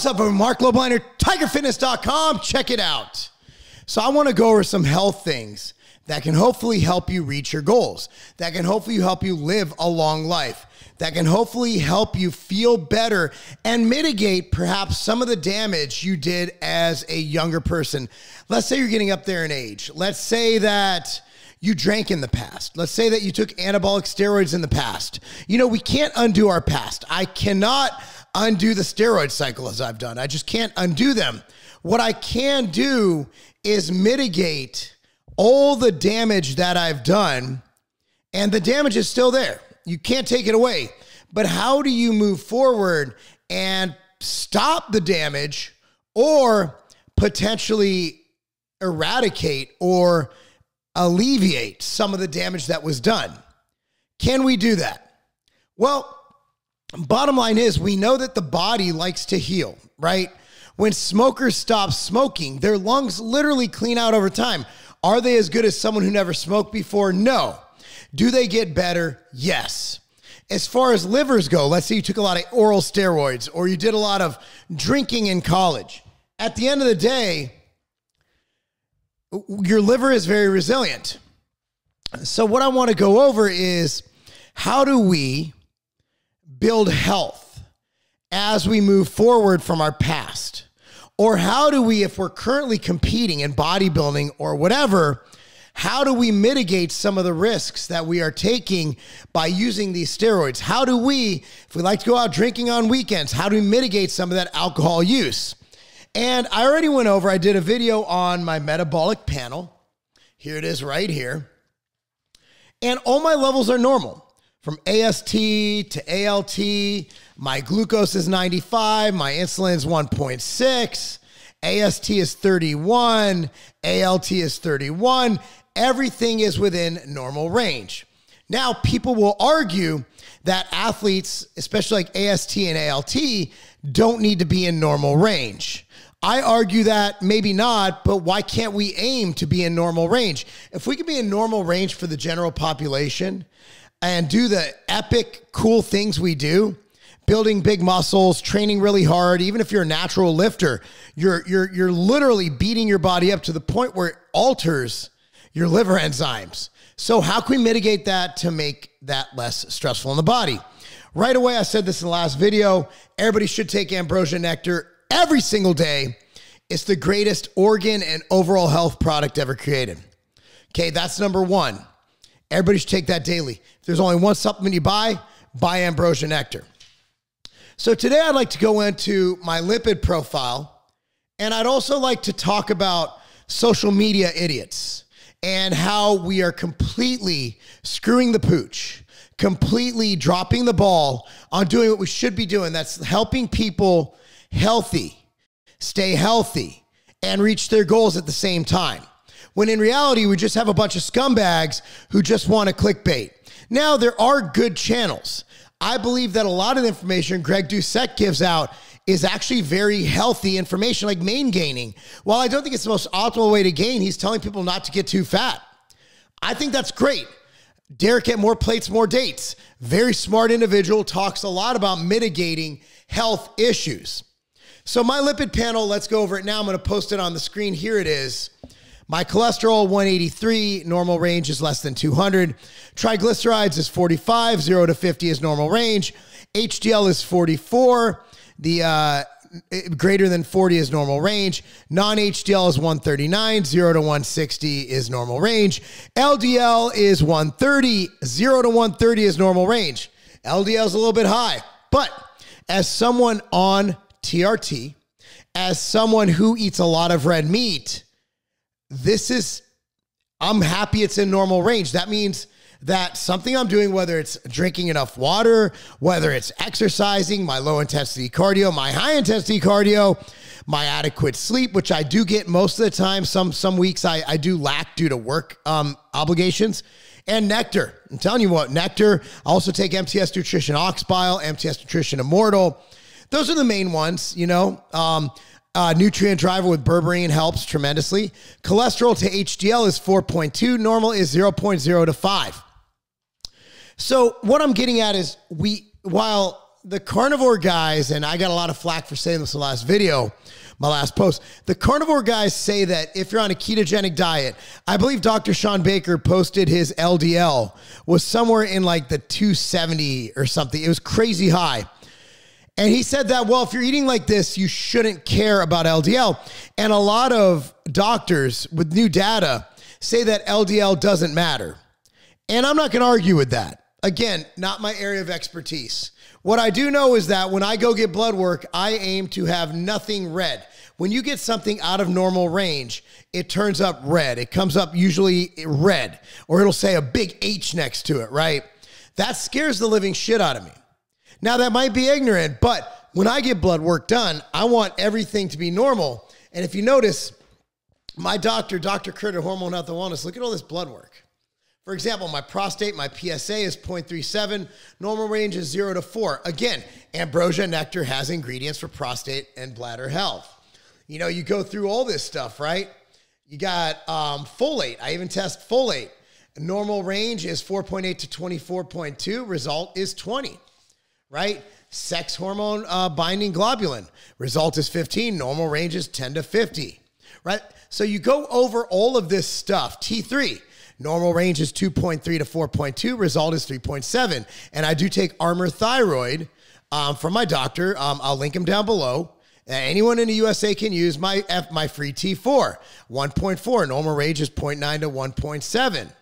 What's up, everyone? Marc Lobliner, tigerfitness.com. Check it out. So, I want to go over some health things that can hopefully help you reach your goals, that can hopefully help you live a long life, that can hopefully help you feel better and mitigate perhaps some of the damage you did as a younger person. Let's say you're getting up there in age. Let's say that you drank in the past. Let's say that you took anabolic steroids in the past. You know, we can't undo our past. I cannot undo the steroid cycle as I've done. I just can't undo them. What I can do is mitigate all the damage that I've done, and the damage is still there. You can't take it away. But how do you move forward and stop the damage or potentially eradicate or alleviate some of the damage that was done? Can we do that? Well, bottom line is we know that the body likes to heal, right? When smokers stop smoking, their lungs literally clean out over time. Are they as good as someone who never smoked before? No. Do they get better? Yes. As far as livers go, let's say you took a lot of oral steroids or you did a lot of drinking in college. At the end of the day, your liver is very resilient. So, what I want to go over is how do we build health as we move forward from our past? Or how do we, if we're currently competing in bodybuilding or whatever, how do we mitigate some of the risks that we are taking by using these steroids? How do we, if we like to go out drinking on weekends, how do we mitigate some of that alcohol use? And I already went over, I did a video on my metabolic panel. Here it is right here. And all my levels are normal from AST to ALT. My glucose is 95, my insulin is 1.6, AST is 31, ALT is 31. Everything is within normal range. Now, people will argue that athletes, especially like AST and ALT, don't need to be in normal range. I argue that maybe not, but why can't we aim to be in normal range? If we can be in normal range for the general population and do the epic, cool things we do, building big muscles, training really hard, even if you're a natural lifter, you're you're you're literally beating your body up to the point where it alters your liver enzymes. So how can we mitigate that to make that less stressful in the body? Right away, I said this in the last video. Everybody should take Ambrosia Nektar every single day. It's the greatest organ and overall health product ever created. Okay, that's number one. Everybody should take that daily. If there's only one supplement you buy, buy Ambrosia Nektar. So today I'd like to go into my lipid profile, and I'd also like to talk about social media idiots and how we are completely screwing the pooch, completely dropping the ball on doing what we should be doing. That's helping people healthy, stay healthy, and reach their goals at the same time. When in reality, we just have a bunch of scumbags who just want to clickbait. Now, there are good channels. I believe that a lot of the information Greg Doucette gives out is actually very healthy information, like main gaining. While I don't think it's the most optimal way to gain, he's telling people not to get too fat. I think that's great. Derek at More Plates, More Dates, very smart individual, talks a lot about mitigating health issues. So, my lipid panel, let's go over it now. I'm going to post it on the screen. Here it is. My cholesterol 183, normal range is less than 200. Triglycerides is 45, 0 to 50 is normal range. HDL is 44. The uh, greater than 40 is normal range. Non HDL is 139. 0 to 160 is normal range. LDL is 130. 0 to 130 is normal range. LDL is a little bit high. But as someone on TRT, as someone who eats a lot of red meat, this is, I'm happy it's in normal range. That means that something I'm doing, whether it's drinking enough water, whether it's exercising, my low intensity cardio, my high intensity cardio, my adequate sleep, which I do get most of the time. Some some weeks I, I do lack due to work um, obligations. And Nektar. I'm telling you what, Nektar. I also take MTS Nutrition Ox Bile, MTS Nutrition Immortal. Those are the main ones, you know. Um, uh, nutrient driver with berberine helps tremendously. Cholesterol to HDL is 4.2. Normal is 0.0 to 5. So what I'm getting at is we while the carnivore guys, and I got a lot of flack for saying this in the last video, my last post. The carnivore guys say that if you're on a ketogenic diet, I believe Dr. Shawn Baker posted his LDL was somewhere in like the 270 or something. It was crazy high. And he said that, well, if you're eating like this, you shouldn't care about LDL. And a lot of doctors with new data say that LDL doesn't matter. And I'm not going to argue with that. Again, not my area of expertise. What I do know is that when I go get blood work, I aim to have nothing red. When you get something out of normal range, it turns up red. It comes up usually red, or it'll say a big H next to it, right? That scares the living shit out of me. Now, that might be ignorant, but when I get blood work done, I want everything to be normal. And if you notice, my doctor, Dr. Kurt at Hormone Health and Wellness, look at all this blood work. For example, my prostate, my PSA is 0.37, normal range is 0 to 4. Again, Ambrosia Nektar has ingredients for prostate and bladder health. You know, you go through all this stuff, right? You got um, folate. I even test folate. Normal range is 4.8 to 24.2. Result is 20 right? Sex hormone uh, binding globulin. Result is 15. Normal range is 10 to 50, right? So you go over all of this stuff. T3, normal range is 2.3 to 4.2. Result is 3.7. And I do take Armour Thyroid um, from my doctor. Um, I'll link him down below. Anyone in the USA can use my F, my free T4, 1.4. Normal range is 0.9 to 1.7.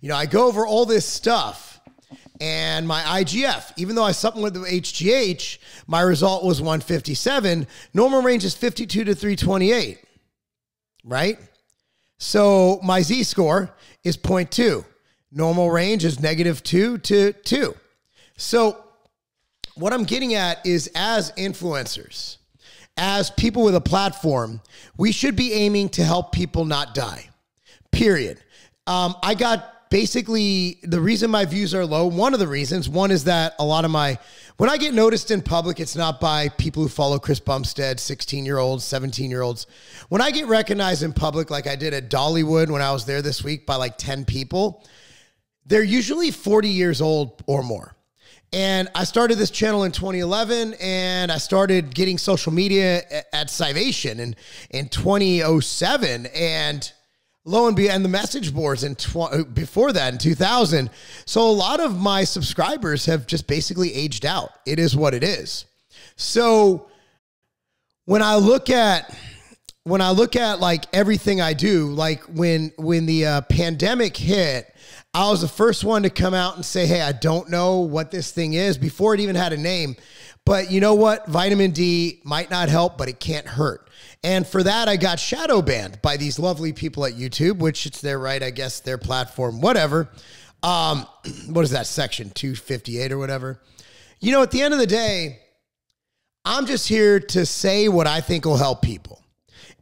You know, I go over all this stuff and my IGF, even though I supplemented with the HGH, my result was 157. Normal range is 52 to 328, right? So my Z score is 0.2. Normal range is negative 2 to 2. So what I'm getting at is as influencers, as people with a platform, we should be aiming to help people not die. Period. Um, I got basically the reason my views are low one of the reasons one is that a lot of my when i get noticed in public it's not by people who follow chris bumstead 16 year olds 17 year olds when i get recognized in public like i did at dollywood when i was there this week by like 10 people they're usually 40 years old or more and I started this channel in 2011 and I started getting social media at Scivation in, in 2007. And lo and be and the message boards in tw- before that in 2000 so a lot of my subscribers have just basically aged out. It is what it is. So when i look at when i look at like everything i do like when when the uh, pandemic hit i was the first one to come out and say hey i don't know what this thing is before it even had a name but you know what vitamin d might not help but it can't hurt and for that, I got shadow banned by these lovely people at YouTube, which it's their right, I guess, their platform, whatever. Um, what is that section 258 or whatever? You know, at the end of the day, I'm just here to say what I think will help people.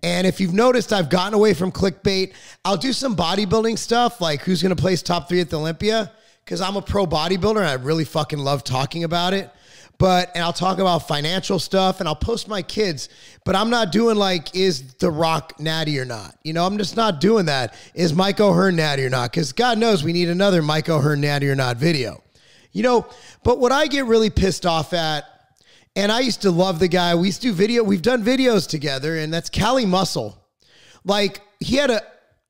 And if you've noticed, I've gotten away from clickbait. I'll do some bodybuilding stuff, like who's going to place top three at the Olympia, because I'm a pro bodybuilder and I really fucking love talking about it but and I'll talk about financial stuff and I'll post my kids, but I'm not doing like is the rock natty or not. You know, I'm just not doing that. Is Mike O'Hearn natty or not? Because God knows we need another Mike O'Hearn natty or not video. You know, but what I get really pissed off at, and I used to love the guy. We used to do video, we've done videos together, and that's Cali Muscle. Like he had a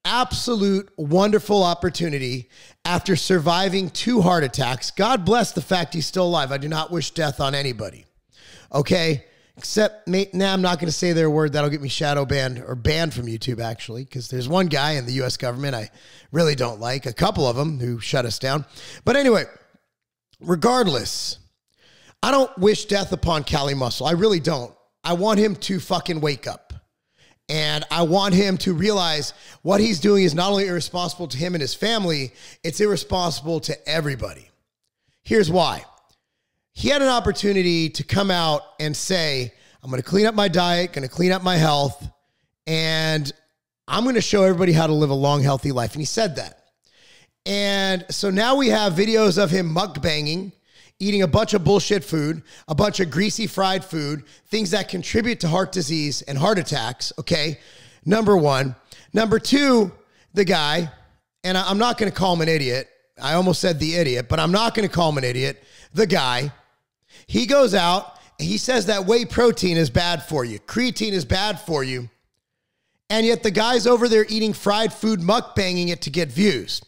absolute wonderful opportunity after surviving two heart attacks. God bless the fact he's still alive. I do not wish death on anybody. Okay. Except, now nah, I'm not going to say their word. That'll get me shadow banned or banned from YouTube, actually, because there's one guy in the US government I really don't like, a couple of them who shut us down. But anyway, regardless, I don't wish death upon Cali Muscle. I really don't. I want him to fucking wake up. And I want him to realize what he's doing is not only irresponsible to him and his family, it's irresponsible to everybody. Here's why. He had an opportunity to come out and say, I'm going to clean up my diet, going to clean up my health, and I'm going to show everybody how to live a long, healthy life. And he said that. And so now we have videos of him mukbanging eating a bunch of bullshit food, a bunch of greasy fried food, things that contribute to heart disease and heart attacks. Okay. Number one. Number two, the guy, and I'm not going to call him an idiot. I almost said the idiot, but I'm not going to call him an idiot. The guy He goes out, he says that whey protein is bad for you, creatine is bad for you. And yet the guy's over there eating fried food, mukbanging it to get views.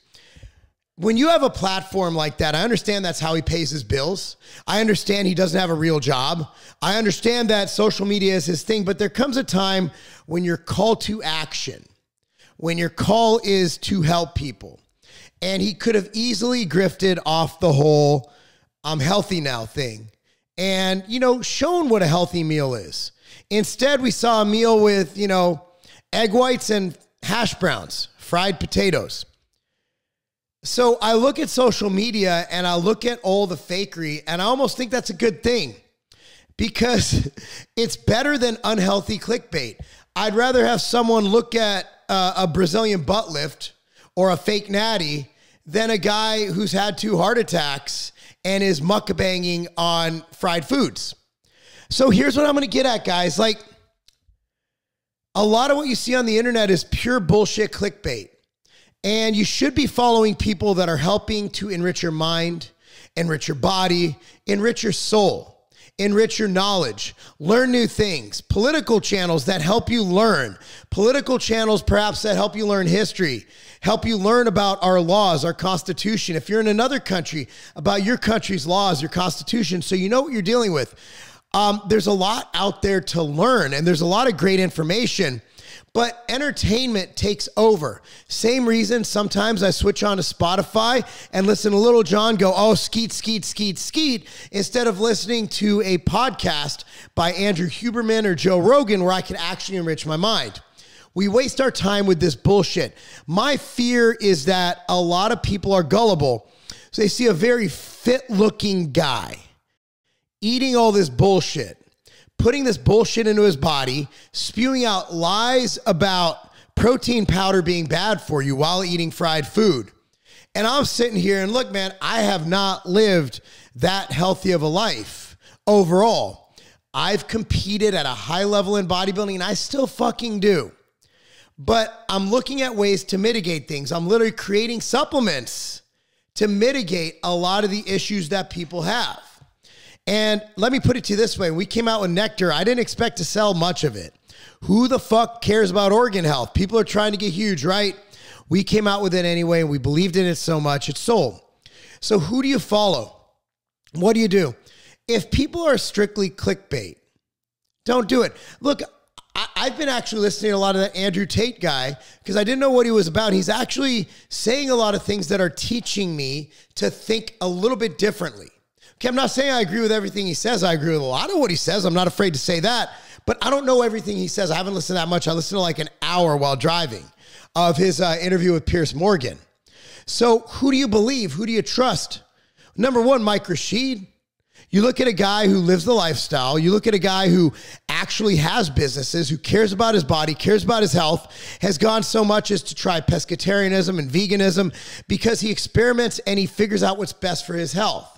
When you have a platform like that, I understand that's how he pays his bills. I understand he doesn't have a real job. I understand that social media is his thing, but there comes a time when your call to action, when your call is to help people. And he could have easily grifted off the whole I'm healthy now thing and, you know, shown what a healthy meal is. Instead, we saw a meal with, you know, egg whites and hash browns, fried potatoes. So I look at social media and I look at all the fakery, and I almost think that's a good thing because it's better than unhealthy clickbait. I'd rather have someone look at uh, a Brazilian butt lift or a fake natty than a guy who's had two heart attacks and is mukbanging on fried foods. So here's what I'm going to get at, guys. Like, a lot of what you see on the internet is pure bullshit clickbait. And you should be following people that are helping to enrich your mind, enrich your body, enrich your soul, enrich your knowledge, learn new things, political channels that help you learn, political channels perhaps that help you learn history, help you learn about our laws, our constitution. If you're in another country, about your country's laws, your constitution, so you know what you're dealing with. Um, there's a lot out there to learn, and there's a lot of great information. But entertainment takes over. Same reason sometimes I switch on to Spotify and listen to Lil Jon go, oh, skeet, skeet, skeet, skeet, instead of listening to a podcast by Andrew Huberman or Joe Rogan where I can actually enrich my mind. We waste our time with this bullshit. My fear is that a lot of people are gullible. So they see a very fit looking guy eating all this bullshit, putting this bullshit into his body, spewing out lies about protein powder being bad for you while eating fried food. And I'm sitting here and look, man, I have not lived that healthy of a life overall. I've competed at a high level in bodybuilding and I still fucking do. But I'm looking at ways to mitigate things. I'm literally creating supplements to mitigate a lot of the issues that people have. And let me put it to you this way we came out with Nektar. I didn't expect to sell much of it. Who the fuck cares about organ health? People are trying to get huge, right? We came out with it anyway and we believed in it so much, it sold. So, who do you follow? What do you do? If people are strictly clickbait, don't do it. Look, I, have been actually listening to a lot of that Andrew Tate guy because I didn't know what he was about. He's actually saying a lot of things that are teaching me to think a little bit differently. Okay, I'm not saying I agree with everything he says. I agree with a lot of what he says. I'm not afraid to say that. But I don't know everything he says. I haven't listened that much. I listened to like an hour while driving of his uh, interview with Piers Morgan. So who do you believe? Who do you trust? Number one, Mike Rashid. You look at a guy who lives the lifestyle. You look at a guy who actually has businesses, who cares about his body, cares about his health, has gone so much as to try pescatarianism and veganism because he experiments and he figures out what's best for his health.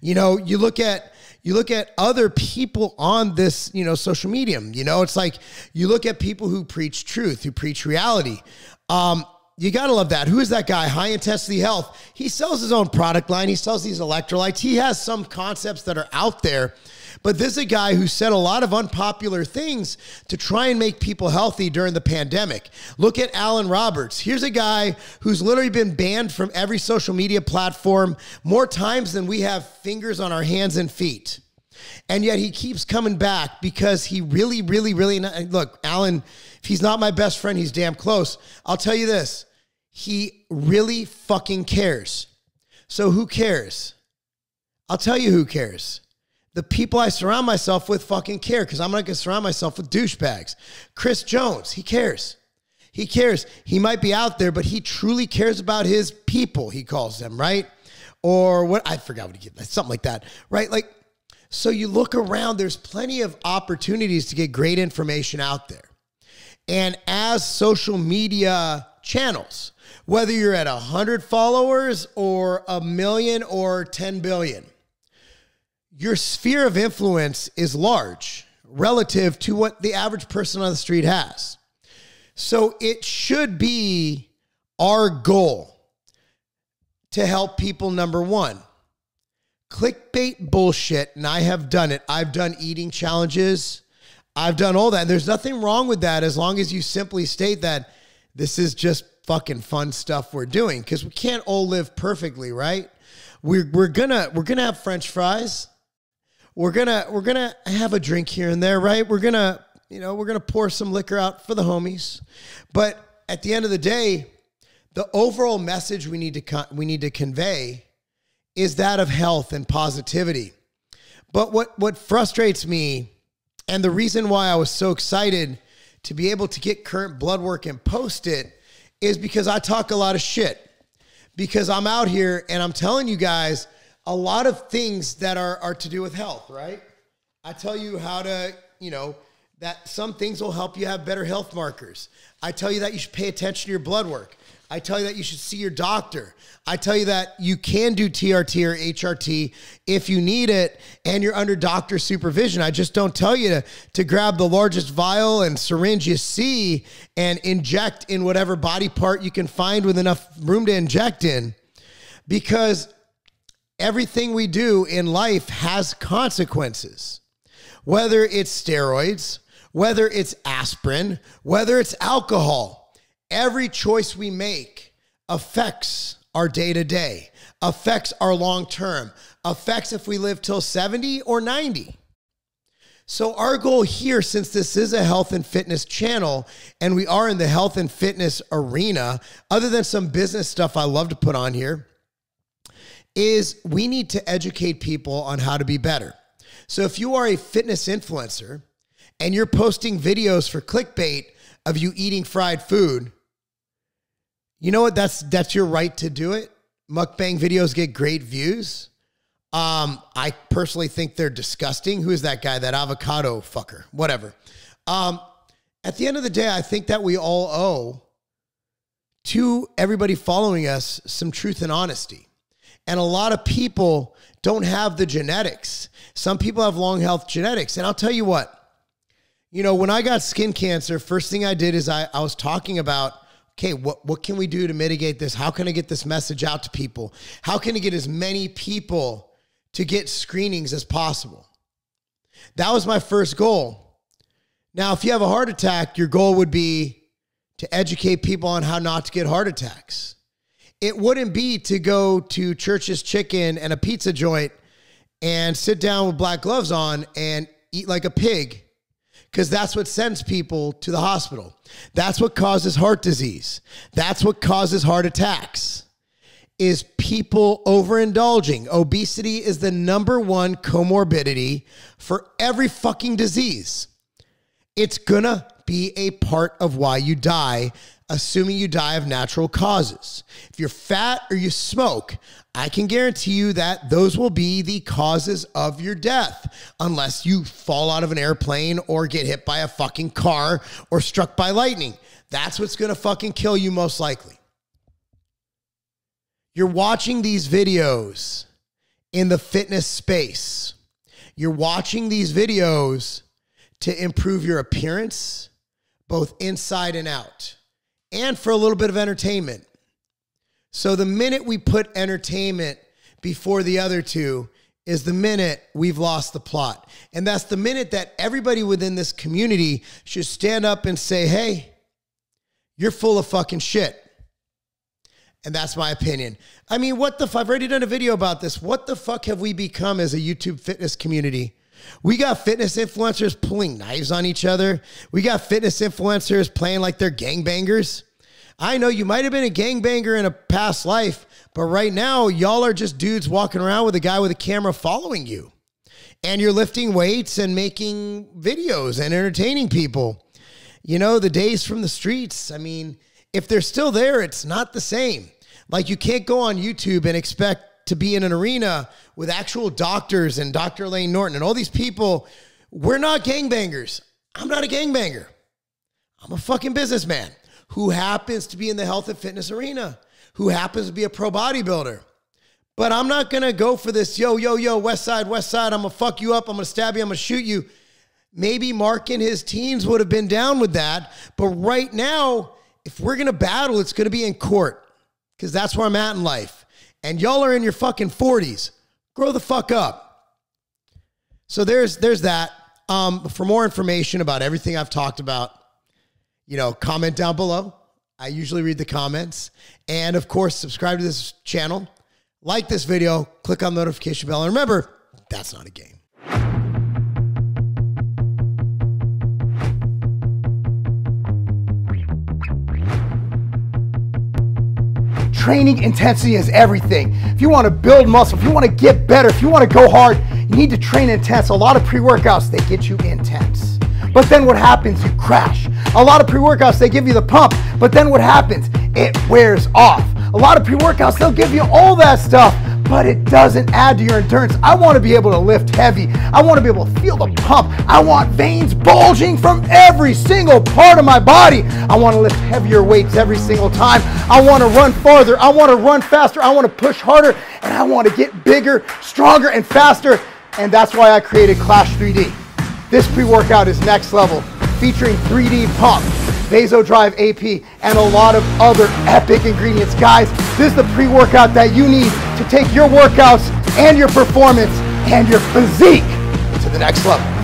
You know, you look at you look at other people on this, you know, social medium. You know, it's like you look at people who preach truth, who preach reality. Um, you gotta love that. Who is that guy? High intensity health. He sells his own product line. He sells these electrolytes. He has some concepts that are out there but this is a guy who said a lot of unpopular things to try and make people healthy during the pandemic. Look at Alan Roberts. Here's a guy who's literally been banned from every social media platform more times than we have fingers on our hands and feet. And yet he keeps coming back because he really, really, really look, Alan, if he's not my best friend, he's damn close. I'll tell you this. He really fucking cares. So who cares? I'll tell you who cares the people I surround myself with fucking care because I'm not going to surround myself with douchebags. Chris Jones, he cares. He cares. He might be out there, but he truly cares about his people, he calls them, right? Or what? I forgot what he did. Something like that, right? Like, so you look around, there's plenty of opportunities to get great information out there. And as social media channels, whether you're at a 100 followers or a million or 10 billion, your sphere of influence is large relative to what the average person on the street has. So it should be our goal to help people, number one, clickbait bullshit, and I have done it. I've done eating challenges. I've done all that. There's nothing wrong with that as long as you simply state that this is just fucking fun stuff we're doing because we can't all live perfectly, right? We're, we're gonna we're gonna have French fries. We're gonna we're gonna have a drink here and there, right? We're gonna you know we're gonna pour some liquor out for the homies, but at the end of the day, the overall message we need to we need to convey is that of health and positivity. But what what frustrates me and the reason why I was so excited to be able to get current blood work and post it is because I talk a lot of shit. Because I'm out here and I'm telling you guys a lot of things that are, are to do with health, right? I tell you how to, you know, that some things will help you have better health markers. I tell you that you should pay attention to your blood work. I tell you that you should see your doctor. I tell you that you can do TRT or HRT if you need it and you're under doctor supervision. I just don't tell you to, to grab the largest vial and syringe you see and inject in whatever body part you can find with enough room to inject in because everything we do in life has consequences. Whether it's steroids, whether it's aspirin, whether it's alcohol Every choice we make affects our day to day, affects our long term, affects if we live till 70 or 90. So, our goal here, since this is a health and fitness channel and we are in the health and fitness arena, other than some business stuff I love to put on here, is we need to educate people on how to be better. So, if you are a fitness influencer and you're posting videos for clickbait of you eating fried food, you know what? That's that's your right to do it. Mukbang videos get great views. Um, I personally think they're disgusting. Who is that guy? That avocado fucker. Whatever. Um, at the end of the day, I think that we all owe to everybody following us some truth and honesty. And a lot of people don't have the genetics. Some people have long health genetics. And I'll tell you what, you know, when I got skin cancer, first thing I did is I, I was talking about okay, what, what can we do to mitigate this? How can I get this message out to people? How can I get as many people to get screenings as possible? That was my first goal. Now, if you have a heart attack, your goal would be to educate people on how not to get heart attacks. It wouldn't be to go to Church's Chicken and a pizza joint and sit down with black gloves on and eat like a pig because that's what sends people to the hospital. That's what causes heart disease. That's what causes heart attacks. Is people overindulging. Obesity is the number one comorbidity for every fucking disease. It's gonna be a part of why you die assuming you die of natural causes. If you're fat or you smoke, I can guarantee you that those will be the causes of your death, unless you fall out of an airplane or get hit by a fucking car or struck by lightning. That's what's gonna fucking kill you, most likely. You're watching these videos in the fitness space. You're watching these videos to improve your appearance, both inside and out and for a little bit of entertainment. So the minute we put entertainment before the other two is the minute we've lost the plot. And that's the minute that everybody within this community should stand up and say, hey, you're full of fucking shit. And that's my opinion. I mean, what the fuck? I've already done a video about this. What the fuck have we become as a YouTube fitness community? We got fitness influencers pulling knives on each other. We got fitness influencers playing like they're gangbangers. I know you might have been a gangbanger in a past life, but right now, y'all are just dudes walking around with a guy with a camera following you. And you're lifting weights and making videos and entertaining people. You know, the days from the streets, I mean, if they're still there, it's not the same. Like, you can't go on YouTube and expect to be in an arena with actual doctors and Dr. Layne Norton and all these people. We're not gangbangers. I'm not a gangbanger. I'm a fucking businessman who happens to be in the health and fitness arena, who happens to be a pro bodybuilder. But I'm not gonna go for this, yo, yo, yo, West Side, West Side, I'm gonna fuck you up, I'm gonna stab you, I'm gonna shoot you. Maybe Marc and his teens would have been down with that. But right now, if we're gonna battle, it's gonna be in court because that's where I'm at in life and y'all are in your fucking 40s. grow the fuck up. So there's there's that. Um, for more information about everything I've talked about, you know, comment down below. I usually read the comments. And of course, subscribe to this channel, like this video, click on the notification bell. And remember, that's not a game. Training intensity is everything. If you want to build muscle, if you want to get better, if you want to go hard, you need to train intense. A lot of pre workouts, they get you intense. But then what happens? You crash. A lot of pre workouts, they give you the pump, but then what happens? It wears off. A lot of pre workouts, they'll give you all that stuff, but it doesn't add to your endurance. I want to be able to lift heavy. I want to be able to feel the pump. I want veins bulging from every single part of my body. I want to lift heavier weights every single time. I want to run farther. I want to run faster. I want to push harder and I want to get bigger, stronger, and faster. And that's why I created Clash 3D. This pre-workout is next level, featuring 3D pump, Vasodrive AP, and a lot of other epic ingredients. Guys, this is the pre-workout that you need to take your workouts and your performance and your physique to the next level.